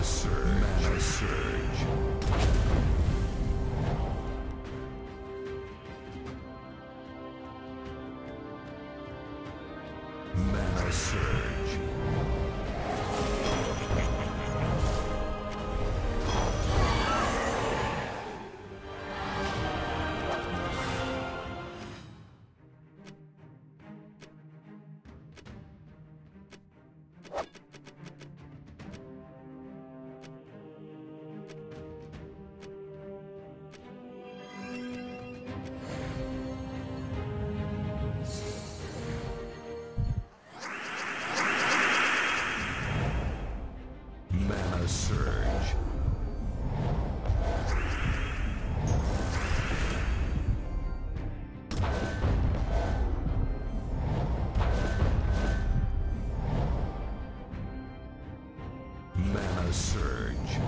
Mana surge. Mana surge. the surge.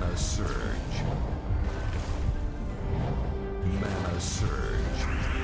Mana Surge. Mana Surge.